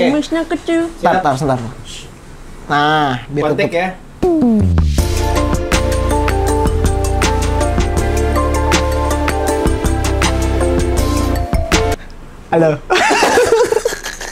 Kumisnya kecil. Ntar, ntar, sebentar. Nah, biar Kontek tutup. ya. Halo.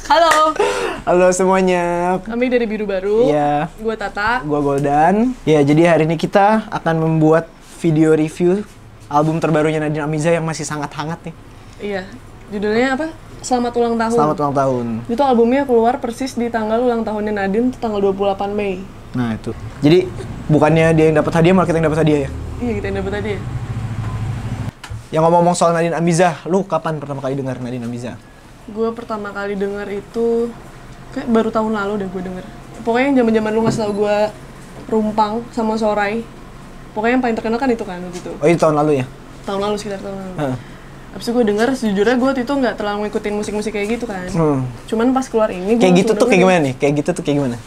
Halo, Halo semuanya. kami dari Biru Baru. Iya. Gue Tata. Gua Goldan. Ya, jadi hari ini kita akan membuat video review album terbarunya Nadine Amiza yang masih sangat hangat nih. Iya. Judulnya apa? Selamat ulang tahun. Selamat ulang tahun. Itu albumnya keluar persis di tanggal ulang tahunnya Nadine, tanggal 28 Mei. Nah, itu. Jadi bukannya dia yang dapat hadiah, malah kita yang dapat hadiah ya. Iya, kita yang dapat tadi ya. Yang ngomong-ngomong soal Nadine Amiza, lu kapan pertama kali dengar Nadine Amiza? Gue pertama kali denger itu kayak baru tahun lalu deh gue denger. Pokoknya yang zaman-zaman lu ngasih tau gue Rumpang sama Sorai. Pokoknya yang paling terkenal kan itu kan waktu itu. Oh, itu tahun lalu ya? Tahun lalu sekitar tahun lalu. Heeh. Abis itu gue denger, sejujurnya gue waktu itu nggak terlalu ngikutin musik-musik kayak gitu kan. Hmm. Cuman pas keluar ini gue Kayak gitu tuh kayak gimana nih? Kayak gitu tuh kayak gimana?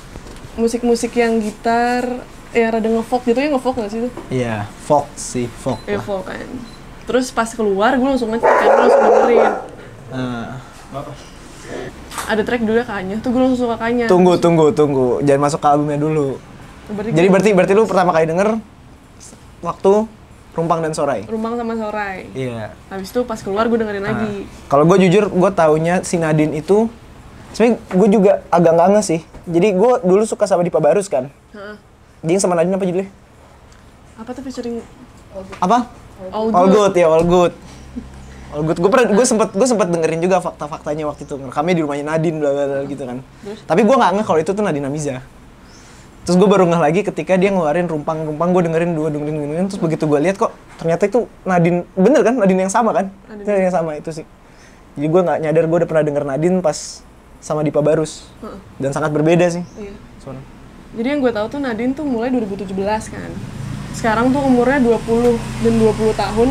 musik-musik yang gitar ya rada ngefolk gitu ya ngefolk gak sih itu? Iya, folk sih, folk. Ya lah. folk kan. Terus pas keluar gue langsung ngecek kan, gue langsung dengerin. Nah, Ada track dulu kayaknya, tuh gue langsung suka kayaknya. tunggu, tunggu, tunggu. Jangan masuk ke albumnya dulu. Berarti Jadi berarti berarti lu pertama kali denger waktu Rumpang dan Sorai. Rumbang sama Sorai. Iya. Habis itu pas keluar gue dengerin lagi. Kalau gue jujur, gue taunya si Nadine itu sebenarnya gue juga agak nggak nge sih. Jadi gue dulu suka sama Dipa Barus kan. Heeh. Dia sama Nadine apa judulnya? Apa tuh featuring Apa? All Good? All good ya, all good. All good. Gue pernah, gue sempet, gue sempet dengerin juga fakta-faktanya waktu itu. Rekamnya di rumahnya Nadine, bla bla bla gitu kan. Tapi gue nggak ngeh kalau itu tuh Nadine Amiza. Terus gue baru ngeh lagi ketika dia ngeluarin rumpang-rumpang, gue dengerin dua dengerin dengerin. Terus begitu gue lihat kok ternyata itu Nadine, bener kan? Nadine yang sama kan? Nadine. Nadine yang sama itu sih. Jadi gue nggak nyadar gue udah pernah denger Nadine pas sama Dipa Barus. Dan sangat berbeda sih. Iya. Soalnya. Jadi yang gue tahu tuh Nadine tuh mulai 2017 kan. Sekarang tuh umurnya 20 dan 20 tahun.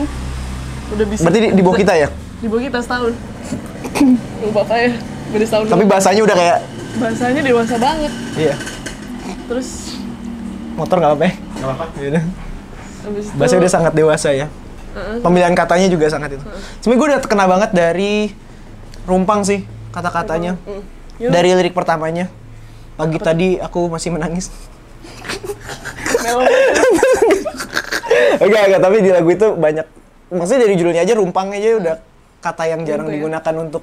Udah bisa Berarti di, di bawah kita ya? Di bawah kita setahun. Lupa apa ya? Beda setahun. Tapi bahasanya udah kayak, bahasanya dewasa banget. iya. Terus Motor nggak apa-apa ya? Gak apa-apa. Yaudah. habis itu Bahasa udah sangat dewasa ya. Heeh. Pemilihan katanya juga sangat itu. Sebenernya gue udah terkena banget dari Rumpang sih kata-katanya. Yuk, Dari lirik pertamanya. Pagi tadi aku masih menangis. melo. Enggak, enggak, tapi di lagu itu banyak maksudnya dari judulnya aja Rumpang aja udah kata yang jarang Gitu ya. digunakan untuk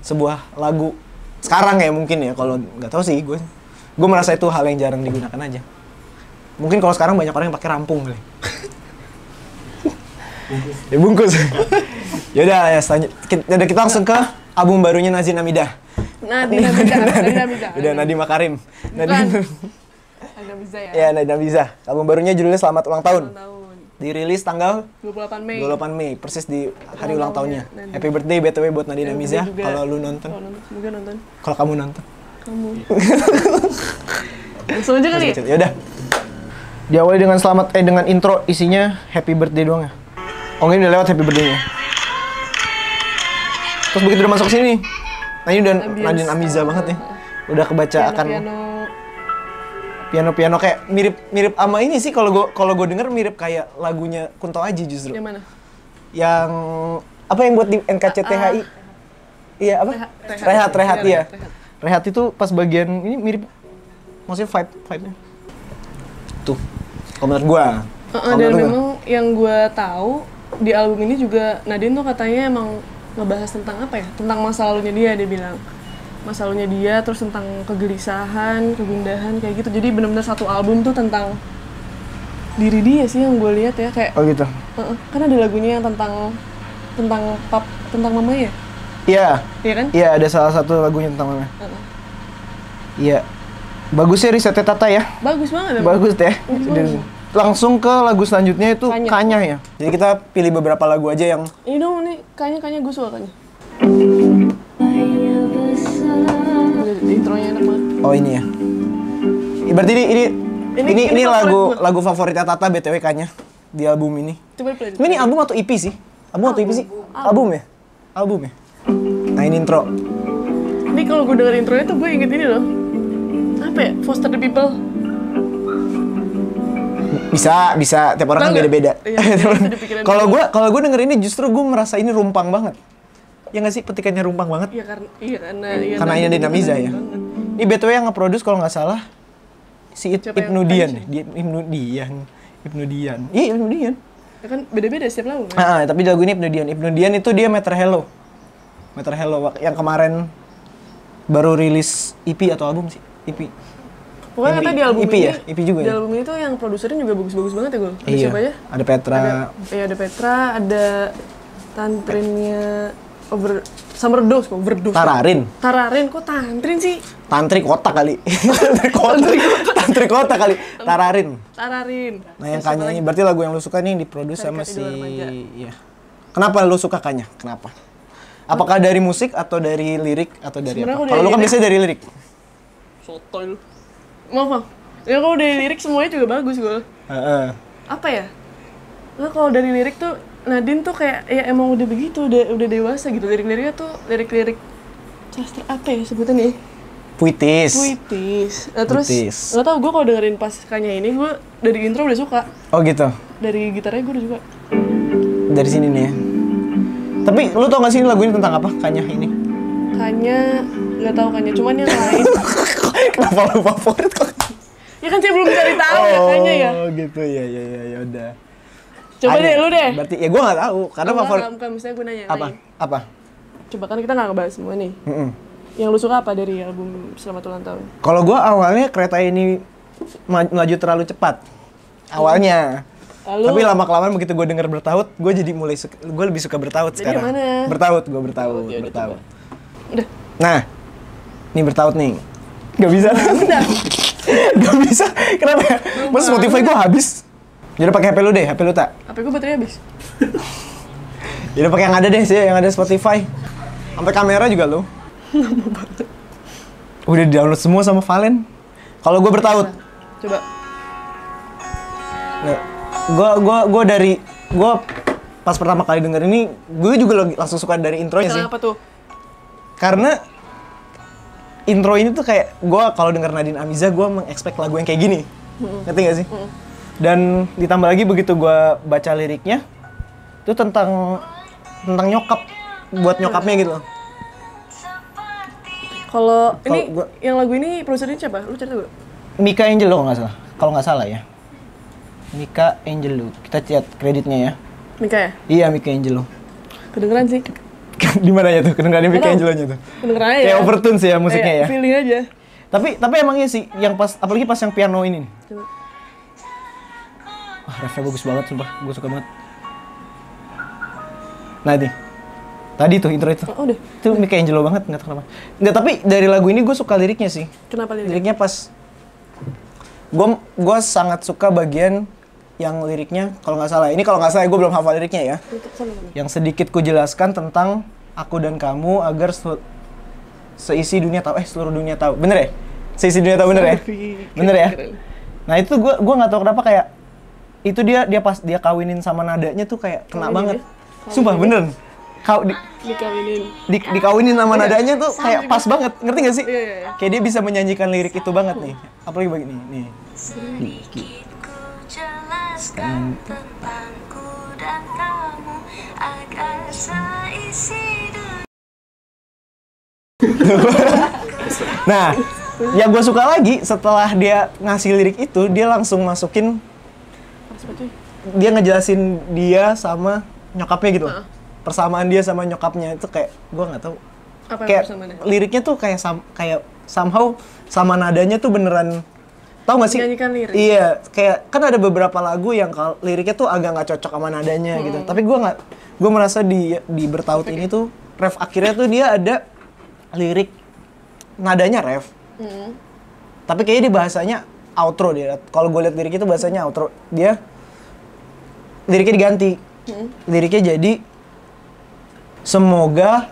sebuah lagu. Sekarang ya mungkin ya kalau nggak tahu sih gue. Gue merasa itu hal yang jarang digunakan aja. Mungkin kalau sekarang banyak orang yang pakai rampung kali. ya bungkus. Yaudah ya selanjut kita, yaudah, kita langsung ke album barunya Nazin Amidah. Nadine Amiza, Nadine Amiza. Udah Nadine Makarim. Nadine Amiza ya. ya Nadine Amiza. Album barunya judulnya Selamat Ulang Tahun. Ulang tahun. Dirilis tanggal 28 Mei. 28 Mei, persis di hari Ulang ulang tahunnya. Happy birthday BTW buat Nadine Ya, Amiza juga. kalau lu nonton. Kalau nonton, semoga nonton. Kalau kamu nonton. Kamu. Langsung aja kali ya? Ya udah. Diawali dengan selamat eh dengan intro isinya happy birthday doang ya. Oh ini udah lewat happy birthday-nya. Terus begitu udah masuk ke sini, nah ini udah. Nadine Amiza banget ya. Udah kebaca akan Piano-piano. kayak mirip mirip sama ini sih kalau gua kalau gua denger mirip kayak lagunya Kunto Aji justru. Yang mana? Yang apa yang buat di NKCTHI? Iya apa? Rehat, rehat. Rehat, rehat, itu pas bagian ini mirip maksudnya vibe vibe-nya. Tuh. Kalau menurut gua. Heeh, Kalau dan memang yang gue tahu di album ini juga Nadine tuh katanya emang ngebahas tentang apa ya? Tentang masa lalunya dia dia bilang. Masa lalunya dia terus tentang kegelisahan, kegundahan kayak gitu. Jadi benar-benar satu album tuh tentang diri dia sih yang gue lihat ya kayak Oh gitu. heeh, kan ada lagunya yang tentang tentang pap tentang mama ya? Iya. Iya kan? Iya, ada salah satu lagunya tentang mana. Iya. Bagus ya risetnya Tata ya. Bagus banget emang. Bagus deh. Bagus Dan banget. langsung ke lagu selanjutnya itu Kanya. Kanya ya. Jadi kita pilih beberapa lagu aja yang Ini dong nih kayaknya kayaknya gue suka kayaknya. Intronya enak banget. Oh ini ya. Berarti ini ini Ini- ini, ini lagu gua. lagu favoritnya Tata BTW Kanya di album ini. Coba play. Ini album atau EP sih? Album atau EP sih? Album ya? Album ya? Nah ini intro. Ini kalau gue denger intronya tuh gue inget ini loh. Apa ya? Foster the People. Bisa, bisa. Tiap orang kan beda-beda. Iya, Kalau gue. kalau gue denger ini justru gue merasa ini rumpang banget. Ya nggak sih petikannya rumpang banget. Iya karena iya karena iya, Karena ini Dinamiza ya. Ini BTW yang nge-produce kalau nggak salah si yang Ibnu Dian Ibnu Dian. Ibnu Dian. Iya Ibnu Dian. Ya kan beda-beda setiap lagu kan. Ah, ah, tapi lagu ini Ibnu Dian. Ibnu Dian itu dia Meter Hello. Meter Hello yang kemarin baru rilis EP atau album sih? EP. Pokoknya Yang kata di- album EP ini, ya? EP juga di ya? album ini tuh yang produsernya juga bagus-bagus banget ya gue. Ada Iya. siapa aja? Ada Petra. Ada, iya ada Petra, ada tantrinnya over Summer Dose kok, overdose. Tararin. Tararin kok tantrin sih? Tantri kota kali. Tantri kota. Tantri kota kali. Tararin. Tararin. Nah yang Kanya ini berarti lagu yang lu suka nih yang diproduksi sama si iya. Kenapa lu suka Kanya? Kenapa? Apakah dari musik atau dari lirik atau dari Sebenarnya apa? Kalau lu kan biasanya dari lirik. Sotoy lu. Maaf, Bang. Ya kalau dari lirik semuanya juga bagus gue. Heeh. Apa ya? Nah, kalau dari lirik tuh Nadine tuh kayak ya emang udah begitu, udah udah dewasa gitu. Lirik-liriknya tuh lirik-lirik sastra apa ya sebutannya? ya? Puitis. Puitis. Nah, terus Puitis. nggak tau gue kalau dengerin pas kanya ini gue dari intro udah suka. Oh gitu. Dari gitarnya gue udah suka. Dari sini nih ya. Tapi lu tau gak sih lagu ini tentang apa? Kanya ini. Kanya nggak tahu kanya, cuman yang lain. Kenapa lu favorit kok? ya kan saya belum cari tahu ya kanya ya. Oh gitu ya ya ya ya udah. Coba Ada. deh lu deh. Berarti ya gua nggak tahu karena Enggak, favorit bukan, misalnya gue nanya apa? lain. Apa? Coba kan kita nggak ngebahas semua nih. Mm-mm. Yang lu suka apa dari album Selamat Ulang Tahun? Kalau gua awalnya kereta ini ma- melaju terlalu cepat. Awalnya. Lalu Tapi lama kelamaan begitu gue denger bertaut, gue jadi mulai gue lebih suka bertaut Jadi sekarang. mana? Bertaut, gue bertaut, Oh, bertaut. Udah. Nah, nih bertaut nih. Gak bisa. Udah. Gak bisa. Kenapa ya? Mas Spotify gue habis. Jadi pakai HP lu deh, HP lu tak. HP gue baterainya habis. Jadi pakai yang ada deh sih, yang ada Spotify. Sampai kamera juga lu. Udah di download semua sama Valen. Kalau gue bertaut, Coba. Nggak. Gua gua gua dari gua pas pertama kali denger ini, gue juga langsung suka dari intronya sih. Kenapa tuh? Karena intro ini tuh kayak gua kalau denger Nadine Amiza, gua mengexpect lagu yang kayak gini. Ngerti gak sih? Dan ditambah lagi begitu gua baca liriknya, itu tentang tentang nyokap buat nyokapnya gitu loh. Kalau ini gua- yang lagu ini produsernya siapa? Lu cerita gue. Mika Angelo kalau nggak salah. Kalau nggak salah ya. Mika Angelo. Kita lihat kreditnya ya. Mika ya? Iya Mika Angelo. Kedengeran sih. Di mana ya tuh? Kedengaran Mika. Angelo-nya tuh. Kedengeran aja. Kayak overtune sih ya musiknya Kayak ya. Feeling aja. Tapi tapi emangnya sih yang pas apalagi pas yang piano ini nih. Coba. Wah, refnya bagus banget sumpah. Gue suka banget. Nah, ini. Tadi tuh intro itu. Oh, udah. Itu Mika Angelo banget, nggak tahu kenapa. Nggak, tapi dari lagu ini gue suka liriknya sih. Kenapa lirik? Liriknya pas gue gue sangat suka bagian yang liriknya kalau nggak salah. Ini kalau nggak salah gue belum hafal liriknya ya. Yang sedikit ku jelaskan tentang aku dan kamu agar sel- seisi dunia tahu. Eh seluruh dunia tahu. Bener ya? Seisi dunia tahu bener ya? Bener ya? Nah itu gue gua nggak tahu kenapa kayak itu dia dia pas dia kawinin sama nadanya tuh kayak kena Kawinin banget. ya? sumpah bener. Kau di, Dikawinin. di, dikawinin sama nadanya tuh kayak pas banget. Ngerti gak sih? Iya, iya, iya. kayak dia bisa menyanyikan lirik itu banget nih. Apalagi begini nih Ku jelaskan tentangku dan kamu agar seisi dunia Nah, yang gue suka lagi setelah dia ngasih lirik itu, dia langsung masukin, dia ngejelasin dia sama nyokapnya gitu. Persamaan dia sama nyokapnya itu kayak gue nggak tahu. Apa Kayak liriknya tuh kayak sam, kayak somehow sama nadanya tuh beneran tahu gak sih? Menyanyikan lirik. Iya, kayak kan ada beberapa lagu yang kal- liriknya tuh agak nggak cocok sama nadanya gitu. Tapi gue nggak, gue merasa di di bertaut ini tuh ref akhirnya tuh dia ada lirik nadanya ref. Hmm. Tapi kayaknya di bahasanya outro dia. Kalau gue liat lirik itu bahasanya outro. Dia liriknya diganti. Liriknya jadi semoga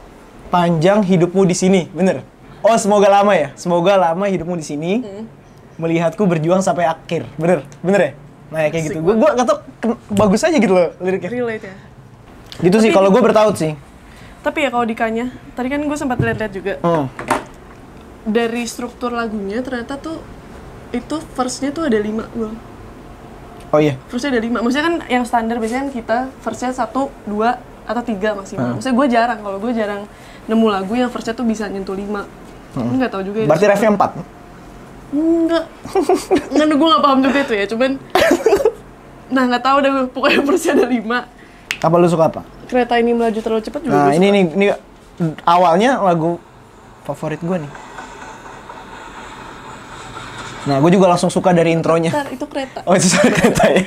panjang hidupmu di sini, bener? Oh semoga lama ya, semoga lama hidupmu di sini, melihatku berjuang sampai akhir, bener, bener ya? Nah ya kayak gitu. Gue gue kata bagus aja gitu loh liriknya. Relate ya. Gitu sih. Kalau gue bertaut sih. Tapi ya kalau di Kanya, tadi kan gue sempat lihat-lihat juga. Hmm. Dari struktur lagunya ternyata tuh itu verse-nya tuh ada lima gue. Oh iya. Verse-nya ada lima. Maksudnya kan yang standar biasanya kan kita verse-nya satu, dua, atau tiga maksimal. Maksudnya gue jarang kalau gue jarang nemu lagu yang verse-nya tuh bisa nyentuh lima. Gue nggak tahu juga. ya. Berarti refnya 4. Enggak. Enggak, gue nggak paham juga itu ya. Cuman, nah nggak tahu deh. Pokoknya verse ada lima. Apa lu suka apa? Kereta ini melaju terlalu cepat juga. Nah, ini nih ini awalnya lagu favorit gue nih. Nah, gue juga langsung suka dari intronya. Ntar, itu kereta. Oh, itu suara kereta ya.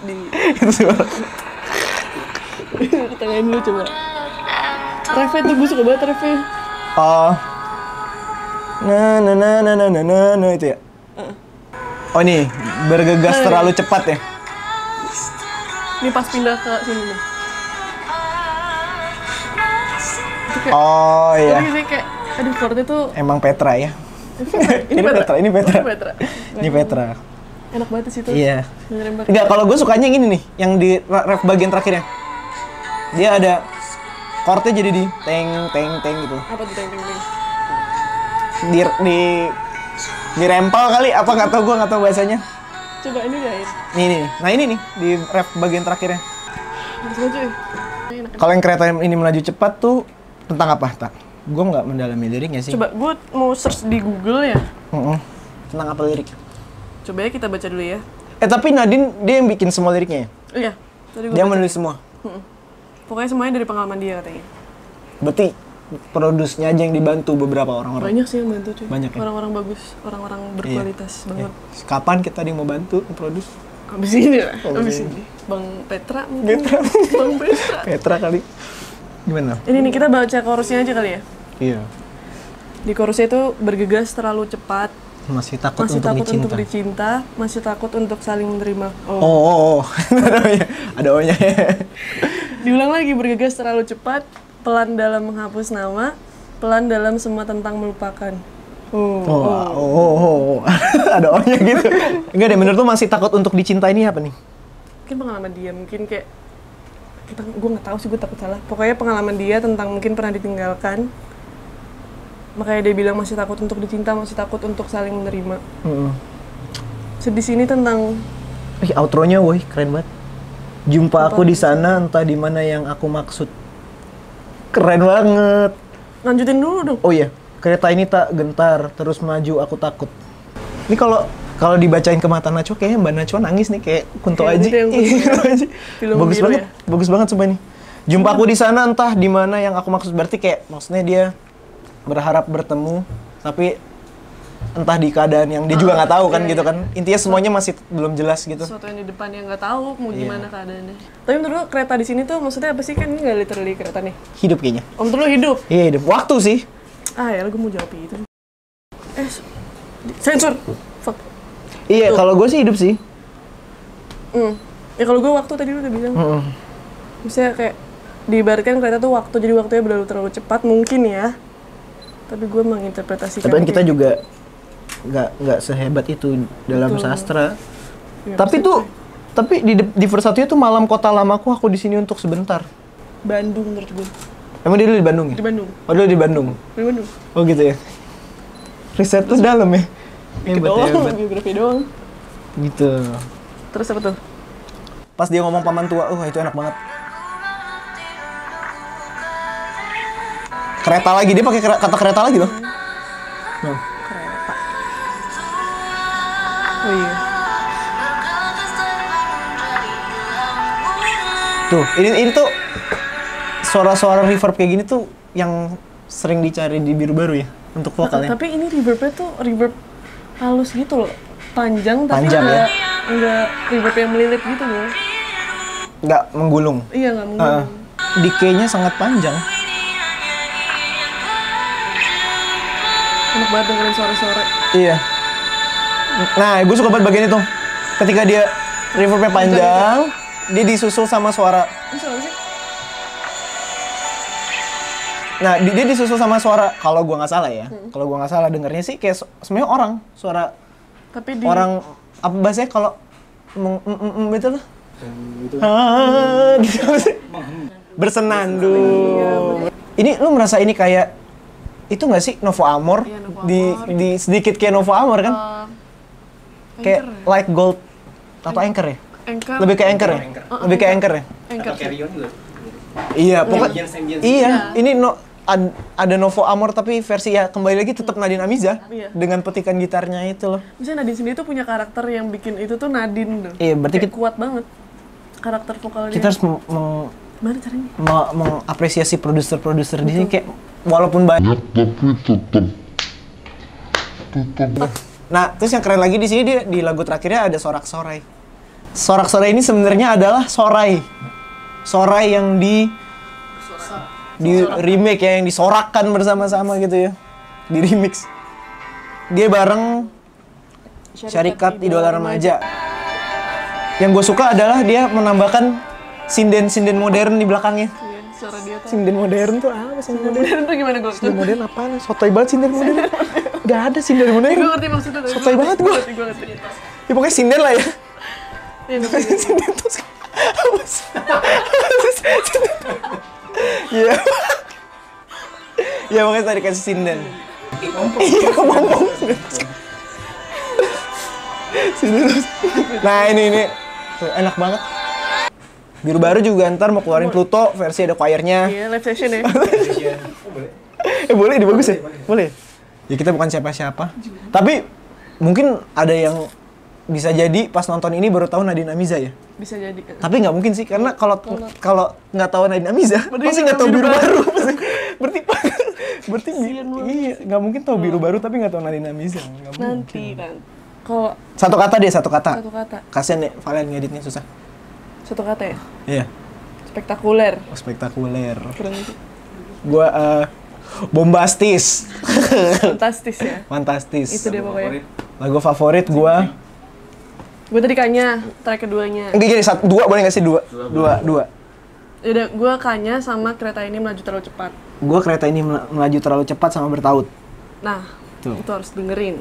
Di itu suara. tangain dulu coba. Refnya tuh gue suka banget refnya. Oh. Na na na na na na na na itu ya. Oh ini bergegas terlalu cepat ya. Ini pas pindah ke sini nih. Kayak, Oh iya. Tapi sih kayak, aduh chordnya tuh Emang Petra ya. ini Petra. ini Petra. Ini Petra. Ini Petra. Enak banget sih itu. Iya. Enggak, kalau gue sukanya yang ini nih, yang di ref bagian terakhirnya. Dia ada chordnya jadi di teng teng teng gitu. Apa tuh teng teng teng? Di di di rempel kali apa nggak tahu gue nggak tahu bahasanya. Coba ini deh. Nih nih. Nah ini nih di ref bagian terakhirnya. Ya. Ini enak. Kalau yang kereta ini melaju cepat tuh tentang apa, Tak? Gue nggak mendalami liriknya sih. Coba gue mau search di Google ya. Mm-mm. Tentang apa lirik? Coba ya kita baca dulu ya. Eh tapi Nadine dia yang bikin semua liriknya ya? Iya. Tadi gue Dia menulis semua. Pokoknya semuanya dari pengalaman dia katanya. Berarti produsnya aja yang dibantu beberapa orang-orang. Banyak sih yang bantu cuy. Banyak ya? Orang-orang bagus, orang-orang berkualitas Iya. banget. Kapan kita yang mau bantu produs? Abis ini lah, Abis abis ini. ini. Bang Petra mungkin. Petra. Bang Petra. Petra kali. Gimana? Ini nih kita baca chorusnya aja kali ya. Iya. Di chorusnya itu bergegas terlalu cepat, Masih takut masih untuk takut dicinta. untuk dicinta, masih takut untuk saling menerima. Oh, Oh. oh, oh. ada O-nya. Ada O-nya. Diulang lagi bergegas terlalu cepat, pelan dalam menghapus nama, pelan dalam semua tentang melupakan. Oh. Oh, oh, oh, oh. ada O-nya gitu. Enggak deh, menurut tuh masih takut untuk dicinta ini apa nih? Mungkin pengalaman dia, mungkin kayak kita gue nggak tahu sih gue takut salah. Pokoknya pengalaman dia tentang mungkin pernah ditinggalkan. Makanya dia bilang masih takut untuk dicinta, masih takut untuk saling menerima. Mm-mm. Sedih sini tentang Ih, outro-nya woi, keren banget. Jumpa aku di sana entah di mana yang aku maksud. Keren banget. lanjutin dulu dong. Oh iya, kereta ini tak gentar, terus maju aku takut. Ini kalau kalau dibacain ke mata Nacho kayaknya Mbak Nacho nangis nih kayak Kunto Aji. gitu Aji. Film bagus banget, ya? bagus banget sumpah nih. Jumpa aku di sana entah di mana yang aku maksud berarti kayak maksudnya dia berharap bertemu tapi entah di keadaan yang dia juga nggak tahu kan iya, gitu iya. kan. Intinya semuanya masih belum jelas gitu. Sesuatu yang di depan yang nggak tahu mau Iya. gimana keadaannya. Tapi menurut lu kereta di sini tuh maksudnya apa sih kan ini nggak literally kereta nih. Hidup kayaknya. Om tuh lu hidup. Iya, hidup. Waktu sih. Ah ya, gue mau jawab itu. Eh, sensor. Fuck. Iya, kalau gue sih hidup sih. Hmm. Ya kalau gue waktu tadi lu udah bilang. Mm-mm. Misalnya kayak diibaratkan kereta tuh waktu jadi waktunya berlalu terlalu cepat mungkin ya. Tapi gue menginterpretasikan. Tapi kan kita juga nggak nggak sehebat itu dalam Betul. sastra. Ya, tapi maksudnya tuh tapi di di verse satunya tuh malam kota lamaku aku di sini untuk sebentar. Bandung menurut gue. Emang dia dulu di Bandung ya? Di Bandung. Oh dulu di Bandung. Di Bandung. Oh gitu ya. Riset tuh dalam ya. Hebat, doang, hebat. biografi doang. Gitu. Terus apa tuh? Pas dia ngomong paman tua, uh itu enak banget. Kereta lagi, dia pakai kata kereta lagi loh. Nah. Oh iya. Tuh, ini ini tuh suara-suara reverb kayak gini tuh yang sering dicari di biru baru ya untuk vokalnya. Tapi ini reverbnya tuh reverb halus gitu loh. Panjang tapi Panjang, ya? enggak enggak reverb yang melilit gitu loh. Nggak menggulung. Iya enggak Uh, mungkin. decay-nya sangat panjang. Enak banget dengerin suara-suara. Iya. Nah, gue suka banget bagian itu. Ketika dia reverbnya panjang, dia disusul sama suara. Ini suara apa sih? Nah, di- dia disusul sama suara. Kalau gua nggak salah ya, kalau gua nggak salah dengernya sih kayak sebenarnya orang, suara Tapi di orang apa bahasanya kalau meng, mm, mm, mm, itu apa? Ah, gitu apa sih? Bersenandung. Ini lu merasa ini kayak itu nggak sih Novo Amor Iya, Novo di Amor. di sedikit kayak Novo Amor kan? uh, kayak Anchor ya? like gold atau anchor ya? Anchor. Lebih ke anchor ya? Anchor. Oh, Lebih ke Anchor. anchor ya? Anchor. Atau carry on juga. Iya, pokoknya ambience. Iya, ini no ad- ada Novo Amor tapi versi ya kembali lagi tetap Nadine Amiza Iya. dengan petikan gitarnya itu loh. Misalnya Nadine sendiri tuh punya karakter yang bikin itu tuh Nadine tuh. Iya, berarti Kayak kita- kuat banget karakter vokalnya. Kita harus meng- Gimana caranya? me- mengapresiasi produser-produser di sini kayak walaupun banyak tapi tetap tetap Nah, terus yang keren lagi di sini dia di lagu terakhirnya ada sorak sorai. Sorak sorai ini sebenarnya adalah sorai. Sorai yang di di remake ya, yang disorakkan bersama-sama gitu ya. Di remix. Dia bareng Syarikat Idola Remaja. Yang gue suka adalah dia menambahkan sinden-sinden modern di belakangnya. Iya, suara dia tuh. Sinden modern tuh apa sinden modern? Modern tuh gimana gue? Sinden modern apaan? Sotoy banget sinden modern. Gak ada sinden Gue modern. ngerti maksudnya. Sotoy banget gua. ngerti, Gue ngerti. Ya pokoknya sinden lah ya. Iya, ngerti. sinden tuh apa sih? Iya. Ya pokoknya tadi kasih sinden. Iya kepompong. Sinden terus. Nah ini ini tuh enak banget. Biru baru juga ntar mau keluarin Pluto versi ada choirnya. Iya, live session ya. Eh boleh di bagus ya? Boleh. Ya kita bukan siapa-siapa. Tapi mungkin ada yang bisa jadi pas nonton ini baru tahu Nadine Amiza ya. Bisa jadi. Tapi nggak mungkin sih karena kalau kalau nggak tahu Nadine Amiza Berarti pasti nggak tahu biru Biru baru. berarti berarti iya nggak mungkin tahu biru baru tapi nggak tahu Nadine Amiza. Nanti kan. Kalau Satu kata deh satu kata. satu kata, Kasian deh Valen ngeditnya susah. satu kata ya. Iya. Spektakuler. Oh, spektakuler. Keren. Gua eh, bombastis. Fantastis ya. Fantastis. Itu dia pokoknya. Lagu favorit gua Gue tadi kanya, track keduanya. Enggak gini, satu, dua boleh nggak sih dua? Dua, dua. Yaudah, gue kanya sama kereta ini melaju terlalu cepat. Gua kereta ini mel- melaju terlalu cepat sama bertaut. Nah, Tuh. itu harus dengerin.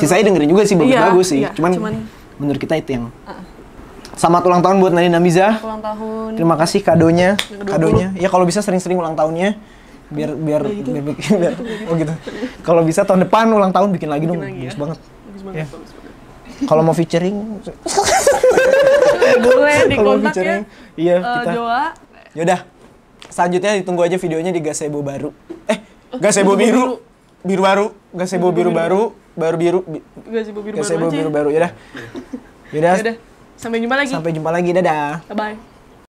Sisanya dengerin juga sih bagus-bagus sih. iya, cuman, cuman- menurut kita itu yang. Ah. Selamat ulang tahun buat Nadine Namiza. Ulang tahun. Terima kasih kadonya, kadonya. Ya kalau bisa sering-sering ulang tahunnya biar biar biar, bikin biar, oh gitu. Kalau bisa tahun depan ulang tahun bikin lagi dong. lagi ya. Bagus banget. Bagus banget, Ya. bagus banget. Kalau mau featuring Boleh di kontak ya. featuring, Iya, Eh, kita. Joa. Yaudah, selanjutnya ditunggu aja videonya di gazebo baru. Eh, gazebo biru. Biru baru, gazebo biru baru, baru biru, bi- Gazebo biru baru aja. biru baru. Yaudah. Yaudah, Yaudah, sampai jumpa lagi. sampai jumpa lagi. Dadah. Bye-bye.